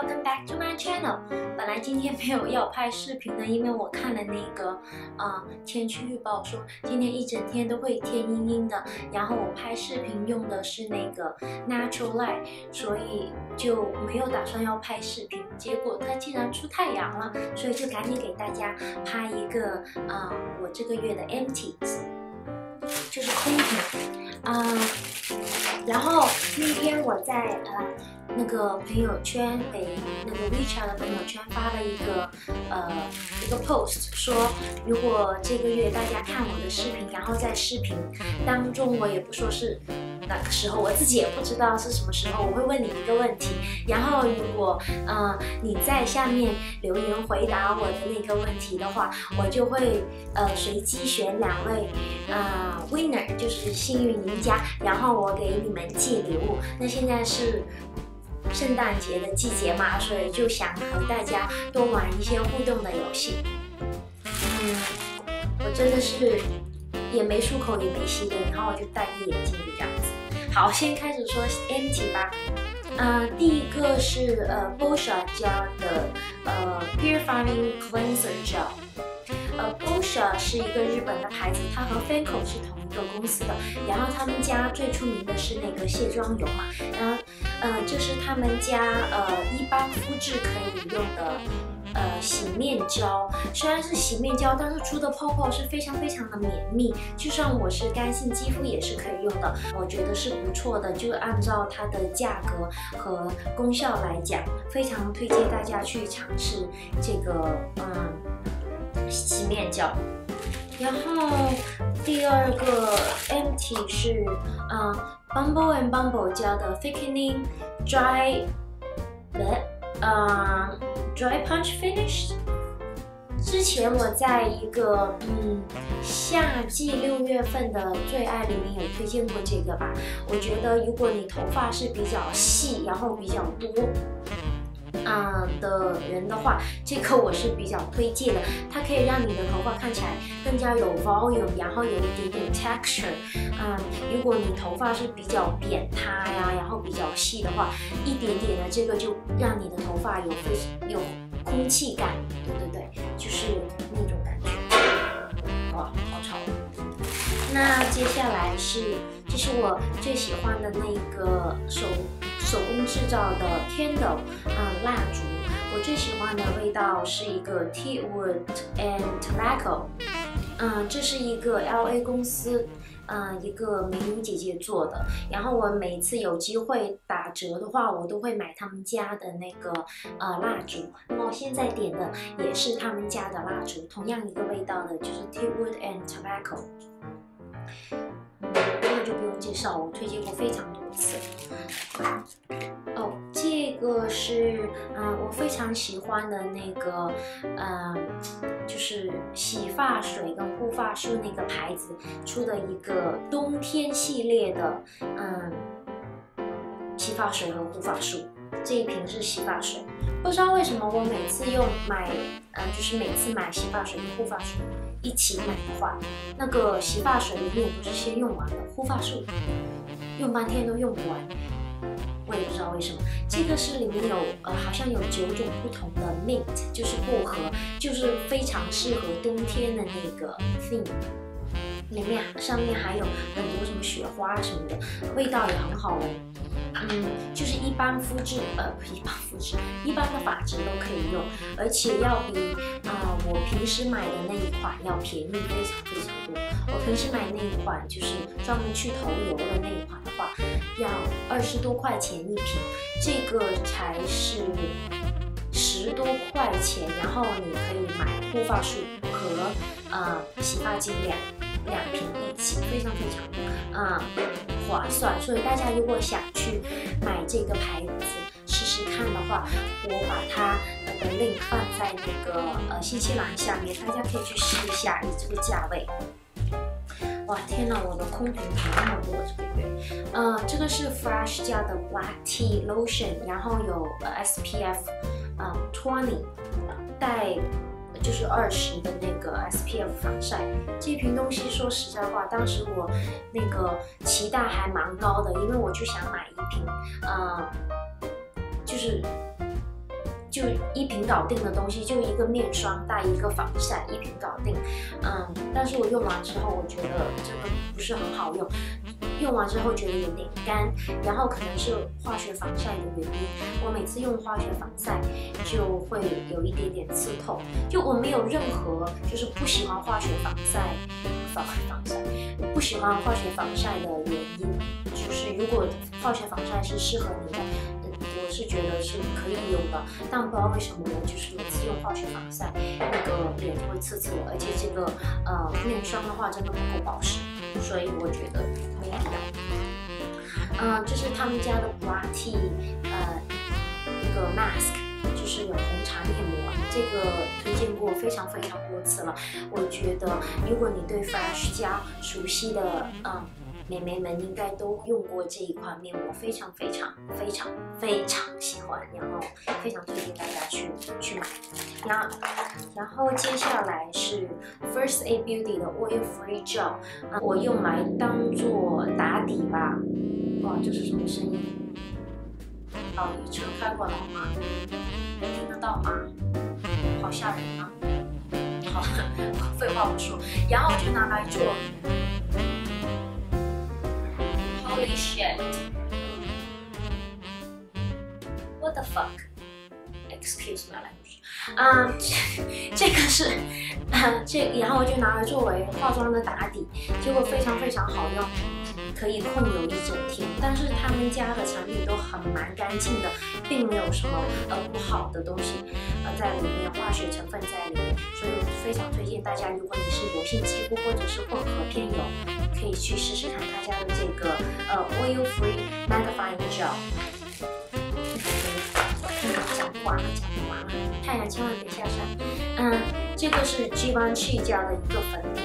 welcome back to my channel。本来今天没有要拍视频的，因为我看了那个啊、天气预报说今天一整天都会天阴阴的，然后我拍视频用的是那个 natural light，所以就没有打算要拍视频。结果它竟然出太阳了，所以就赶紧给大家拍一个啊、我这个月的 empty，就是空瓶啊。然后那天我在呃那个朋友圈给那个 WeChat 的朋友圈发了一个呃一个 post，说如果这个月大家看我的视频，然后在视频当中我也不说是哪个时候，我自己也不知道是什么时候，我会问你一个问题，然后如果呃你在下面留言回答我的那个问题的话，我就会呃随机选两位呃 winner，就是幸运赢家，然后我给你们寄礼物。那现在是。圣诞节的季节嘛，所以就想和大家多玩一些互动的游戏。嗯，我真的是也没漱口也没洗脸，然后我就戴个眼镜这样子。好，先开始说 empty 吧。呃，第一个是呃 Bosha 家的呃 Purifying Cleanser Gel。呃，Boscia 是一个日本的牌子，它和 Fancl 是同一个公司的。然后他们家最出名的是那个卸妆油嘛，然后呃，这是他们家呃一般肤质可以用的呃洗面胶。虽然是洗面胶，但是出的泡泡是非常非常的绵密，就算我是干性肌肤也是可以用的，我觉得是不错的。就按照它的价格和功效来讲，非常推荐大家去尝试这个嗯。洗面胶，然后第二个 empty 是呃 Bumble and Bumble 家的 thickening dry 呃 dry punch finish。之前我在一个嗯夏季六月份的最爱里面有推荐过这个吧。我觉得如果你头发是比较细，然后比较多。啊、的人的话，这个我是比较推荐的，它可以让你的头发看起来更加有 volume，然后有一点点 texture。嗯，如果你头发是比较扁塌呀，然后比较细的话，一点点的这个就让你的头发有非有空气感，对对对，就是那种感觉。哇，好吵！那接下来是，这是我最喜欢的那个手。手工制造的 candle 啊、蜡烛，我最喜欢的味道是一个 tea wood and tobacco，嗯，这是一个 L A 公司，嗯，一个美女姐姐做的。然后我每次有机会打折的话，我都会买他们家的那个呃蜡烛。那么我现在点的也是他们家的蜡烛，同样一个味道的，就是 tea wood and tobacco。这个就不用介绍，我推荐过非常多是嗯、我非常喜欢的那个，嗯、呃，就是洗发水跟护发素那个牌子出的一个冬天系列的，嗯，洗发水和护发素。这一瓶是洗发水，不知道为什么我每次用买，呃，就是每次买洗发水跟护发素一起买的话，那个洗发水里面不是先用完的，护发素用半天都用不完，我也不知道为什么。这个是里面有呃，好像有九种不同的 mint，就是薄荷，就是非常适合冬天的那个 theme。里面上面还有很多什么雪花什么的，味道也很好闻。嗯，就是一般肤质，呃，不一般肤质，一般的发质都可以用，而且要比啊、我平时买的那一款要便宜非常非常我平时买那一款就是专门去头油的那一款的话，要二十多块钱一瓶，这个才是十多块钱，然后你可以买护发素和呃洗发精两两瓶一起，非常非常啊、划算。所以大家如果想去买这个牌子试试看的话，我把它的 link 放在那个呃信息栏下面，大家可以去试一下，以这个价位。哇天呐，我的空瓶怎么那么多这个月？呃，这个是 Fresh 家的 Black Tea Lotion，然后有 SPF 啊 twenty 带就是二十的那个 SPF 防晒。这瓶东西说实在话，当时我那个期待还蛮高的，因为我就想买一瓶，呃，就是就一瓶搞定的东西，就一个面霜带一个防晒，一瓶搞定。嗯，但是我用完之后，我觉得这个不是很好用。用完之后觉得有点干，然后可能是化学防晒的原因。我每次用化学防晒就会有一点点刺痛。就我没有任何就是不喜欢化学防晒，防防晒，不喜欢化学防晒的原因。就是如果化学防晒是适合你的。是觉得是可以用的，但不知道为什么呢？就是每次用化学防晒，那个脸就会刺刺的，而且这个呃面霜的话真的不够保湿，所以我觉得没必要。嗯，这是他们家的 Bra T，呃，一个 mask，就是红茶面膜，这个推荐过非常非常多次了。我觉得如果你对 Fresh 家熟悉的，嗯。妹妹们应该都用过这一款面膜，非常非常非常非常喜欢，然后非常推荐大家去去买。然，然后接下来是 First A Beauty 的 Oil Free Gel，我用来当做打底吧。哇，这是什么声音？哦，车开过来吗？能听得到吗？好吓人啊！好，废话不说，然后就拿来做。Holy shit! What the fuck? Excuse my language. 啊，这个是，这然后我就拿来作为化妆的打底，结果非常非常好用，可以控油一整天。但是他们家的产品都很蛮干净的，并没有什么呃不好的东西呃在里面，化学成分在里面，所以我非常推荐大家，如果你是油性肌肤或者是混合偏油，可以去试试看他家的这个呃 Oil Free Mattifying Gel。讲完了，讲完了，太阳千万别下山。嗯，这个是 Givenchy 家的一个粉底。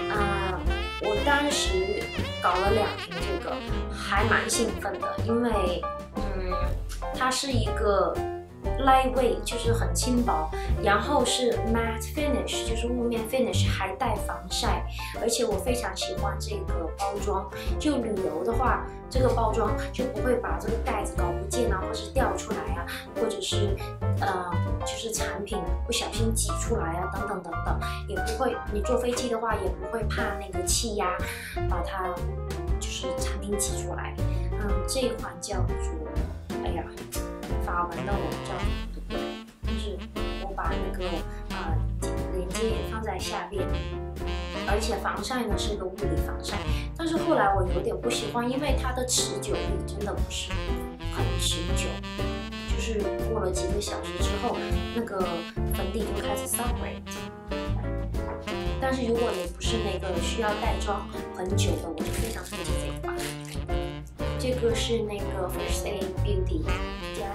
嗯，我当时搞了两瓶这个，还蛮兴奋的，因为嗯，它是一个。Lightweight 就是很轻薄，然后是 Matte Finish 就是雾面 Finish，还带防晒，而且我非常喜欢这个包装。就旅游的话，这个包装就不会把这个盖子搞不见啊，或是掉出来啊，或者是呃，就是产品不小心挤出来啊，等等等等，也不会。你坐飞机的话，也不会怕那个气压把它就是产品挤出来。嗯，这一款叫做，哎呀。法文的我不知道对不对，就是我把那个呃连接也放在下边，而且防晒呢是一个物理防晒，但是后来我有点不喜欢，因为它的持久力真的不是很持久，就是过了几个小时之后，那个粉底就开始散位。但是如果你不是那个需要带妆很久的，我就非常推荐这一款。这个是那个 First A Beauty。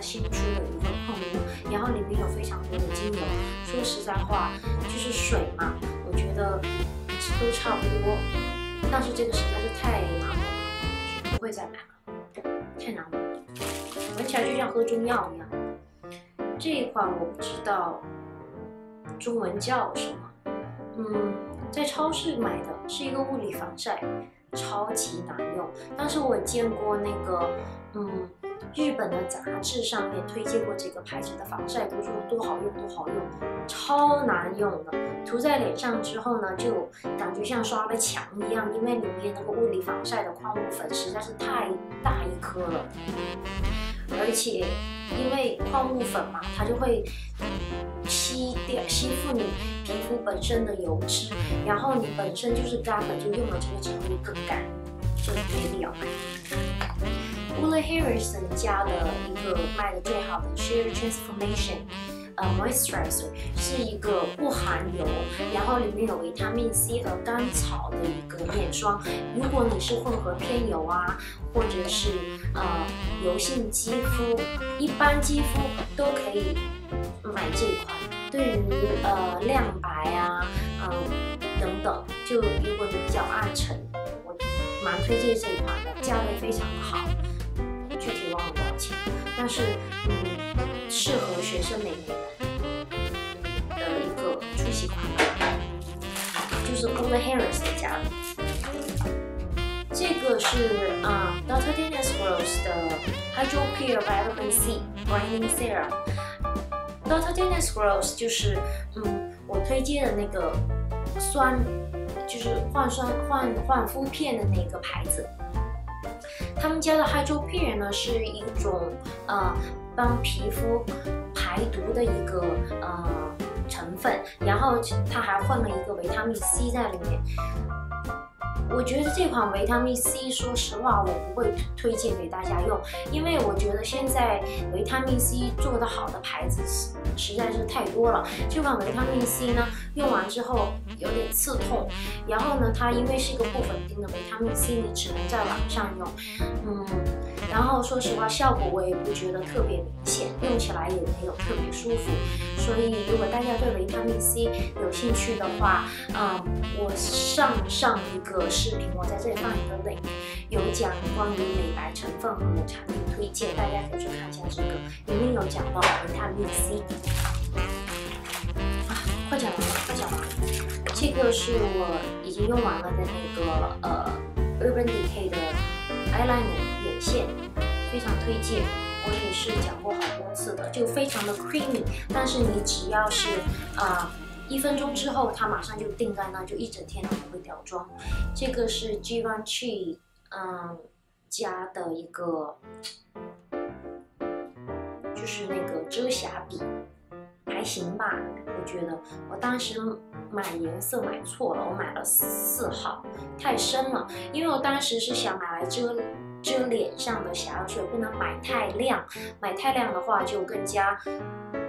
新出的一个泡沫，然后里面有非常多的精油。说实在话，就是水嘛，我觉得都差不多。但是这个实在是太难闻了，不会再买了，太难闻了，闻起来就像喝中药一样。这一款我不知道中文叫什么，嗯，在超市买的是一个物理防晒，超级难用。但是我见过那个，嗯。日本的杂志上面推荐过这个牌子的防晒，都说多好用，多好用，超难用的。涂在脸上之后呢，就感觉像刷了墙一样，因为里面那个物理防晒的矿物粉实在是太大一颗了，而且因为矿物粉嘛，它就会吸掉、吸附你皮肤本身的油脂，然后你本身就是干的，就用了这个之后会更干，就没必要买。Ula Harrison 家的一个卖的最好的 Sheer Transformation 呃 Moisturizer 是一个不含油，然后里面有维他命 C 和甘草的一个面霜。如果你是混合偏油啊，或者是呃油性肌肤，一般肌肤都可以买这款。对于呃亮白啊，嗯等等，就如果你比较暗沉，我蛮推荐这一款的，价位非常好。具体忘了多少钱，但是嗯，适合学生美眉的一个出席款，就是 Ula Harris 的家的。这个是啊，Dr. Dennis Gross 的 Hydro Pure Vitamin C Brightening Serum。Dr. Dennis Gross 就是嗯我推荐的那个酸，就是换酸换换肤片的那个牌子。他们家的 Hydropure 呢是一种呃帮皮肤排毒的一个呃成分，然后它还混了一个维他命 C 在里面。我觉得这款维他命 C，说实话，我不会推荐给大家用，因为我觉得现在维他命 C 做的好的牌子实在是太多了。这款维他命 C 呢，用完之后有点刺痛，然后呢，它因为是一个不稳定的维他命 C，你只能在晚上用，嗯，然后说实话，效果我也不觉得特别明显，用起来也没有特别舒服。所以如果大家对维他命 C 有兴趣的话，嗯，我上上一个。视频我在这里放一个 link，有讲关于美白成分和产品推荐，大家可以去看一下这个，里面有讲到维他命 C。啊，快讲完了，快讲完了。这个是我已经用完了的那个呃 Urban Decay 的 eyeliner 线，非常推荐。我也是讲过好多次的，就非常的 creamy，但是你只要是啊。一分钟之后，它马上就定在那，就一整天都不会掉妆。这个是 Givenchy，嗯，家的一个，就是那个遮瑕笔，还行吧，我觉得。我当时买颜色买错了，我买了四号，太深了。因为我当时是想买来遮遮脸上的瑕疵，不能买太亮，买太亮的话就更加。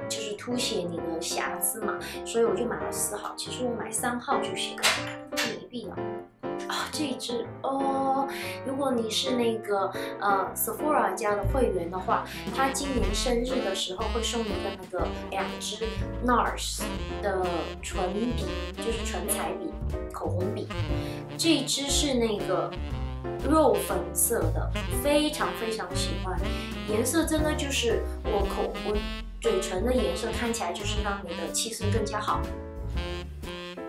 就是凸显你的瑕疵嘛，所以我就买了四号。其实我买三号就行了，没必要。啊，这一支哦，如果你是那个呃 Sephora 家的会员的话，他今年生日的时候会送一个那个两支 NARS 的唇笔，就是唇彩笔、口红笔。这一支是那个肉粉色的，非常非常喜欢，颜色真的就是我口我。嘴唇的颜色看起来就是让你的气色更加好，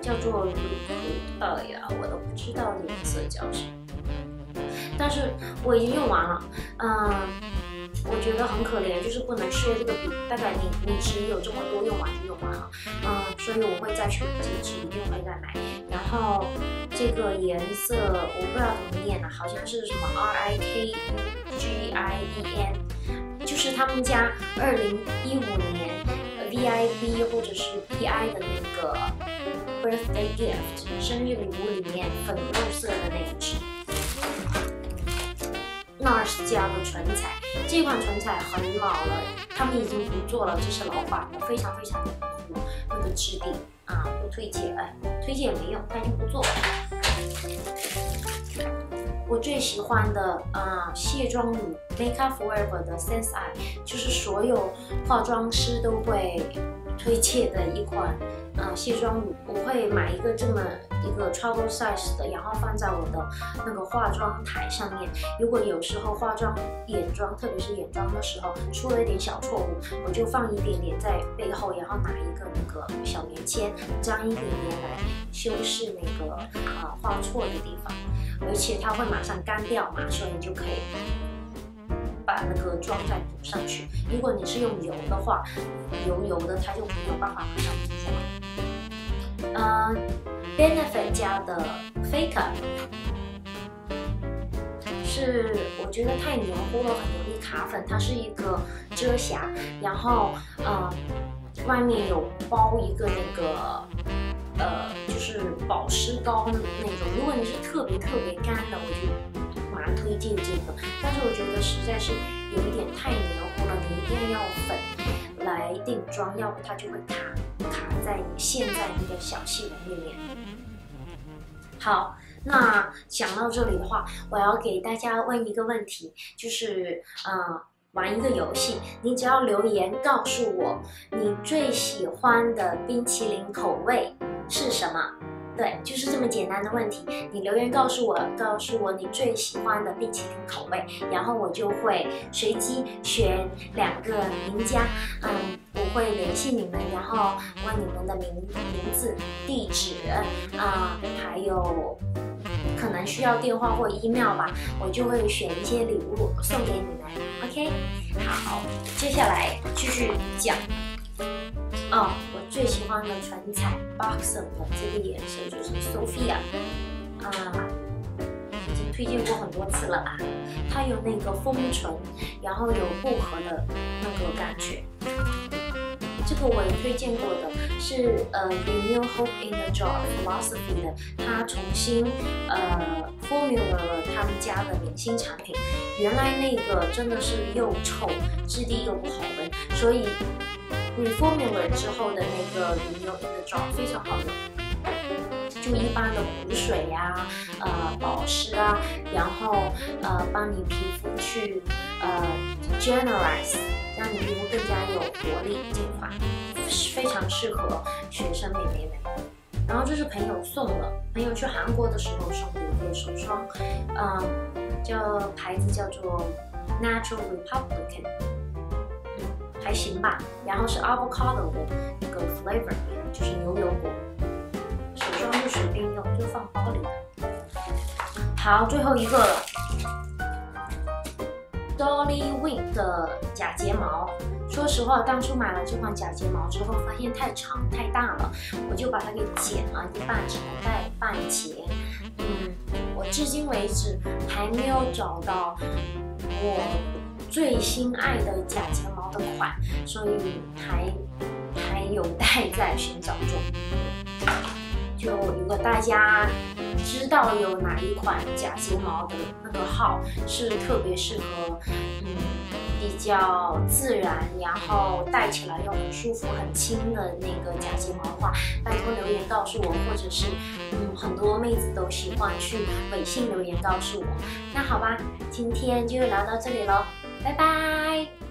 叫做 Look，哎呀，我都不知道颜色叫什么，但是我已经用完了，嗯，我觉得很可怜，就是不能削这个笔，大概你你只有这么多，用完就用完了，嗯，所以我会再去买这支，一定会再买。然后这个颜色我不知道怎么念了，好像是什么 R I K U G I E N。就是他们家二零一五年 V I B 或者是 P I 的那个 birthday gift 生日礼物里面粉肉色的那一支，NARS 家的唇彩，这款唇彩很老了，他们已经不做了，这是老版的，非常非常质地啊不推荐，哎，推荐也没用，那就不做。我最喜欢的啊卸妆乳 Make Up Forever 的 Sense Eye，就是所有化妆师都会推荐的一款卸妆乳。我会买一个这么一个 travel size 的，然后放在我的那个化妆台上面。如果有时候化妆眼妆，特别是眼妆的时候出了一点小错误，我就放一点点在背后，然后拿一个那个小棉签沾一点点来修饰那个啊画错的地方。而且它会马上干掉嘛，所以你就可以把那个妆再补上去。如果你是用油的话，油油的它就没有办法马上补上，Benefit 家的 Faker 是我觉得太黏糊了，很容易卡粉。它是一个遮瑕，然后嗯，外面有包一个那个。呃，就是保湿膏那那种。如果你是特别特别干的，我就蛮推荐这个。但是我觉得实在是有一点太黏糊了，你一定要粉来定妆，要不它就会卡卡在你现在那个小细纹里面。好，那讲到这里的话，我要给大家问一个问题，就是呃，玩一个游戏，你只要留言告诉我你最喜欢的冰淇淋口味。是什么？对，就是这么简单的问题。你留言告诉我，告诉我你最喜欢的冰淇淋口味，然后我就会随机选两个赢家。嗯，我会联系你们，然后问你们的名名字、地址啊，还有可能需要电话或 email 吧，我就会选一些礼物送给你们。OK，好，接下来继续讲。哦，我最喜欢的唇彩 Boxer 的这个颜色就是 Sophia，啊，已经推荐过很多次了吧？它有那个丰唇，然后有薄荷的那个感觉。这个我也推荐过的是呃 Renew Hope in the Jar Philosophy 的，它重新呃 formula 了他们家的明星产品。原来那个真的是又臭，质地又不好闻，所以 reformula 之后的那个 Renew in e r 非常好用，就一般的补水呀、呃保湿啊，然后呃帮你皮肤去呃 generalize。让你皮肤更加有活力，这款非常适合学生妹妹们。然后这是朋友送的，朋友去韩国的时候送的一个手霜，嗯，叫牌子叫做 Natural Republican，还行吧。然后是 avocado 的一个 flavor，就是牛油果。手霜就随便用，就放包里。好，最后一个。Dolly Wing 的假睫毛，说实话，当初买了这款假睫毛之后，发现太长太大了，我就把它给剪了一半，只能戴半截。嗯，我至今为止还没有找到我最心爱的假睫毛的款，所以还还有待在寻找中。就如果大家。知道有哪一款假睫毛的那个号是特别适合，嗯，比较自然，然后戴起来又很舒服、很轻的那个假睫毛的话，拜托留言告诉我，或者是，嗯，很多妹子都喜欢去微信留言告诉我。那好吧，今天就聊到这里了，拜拜。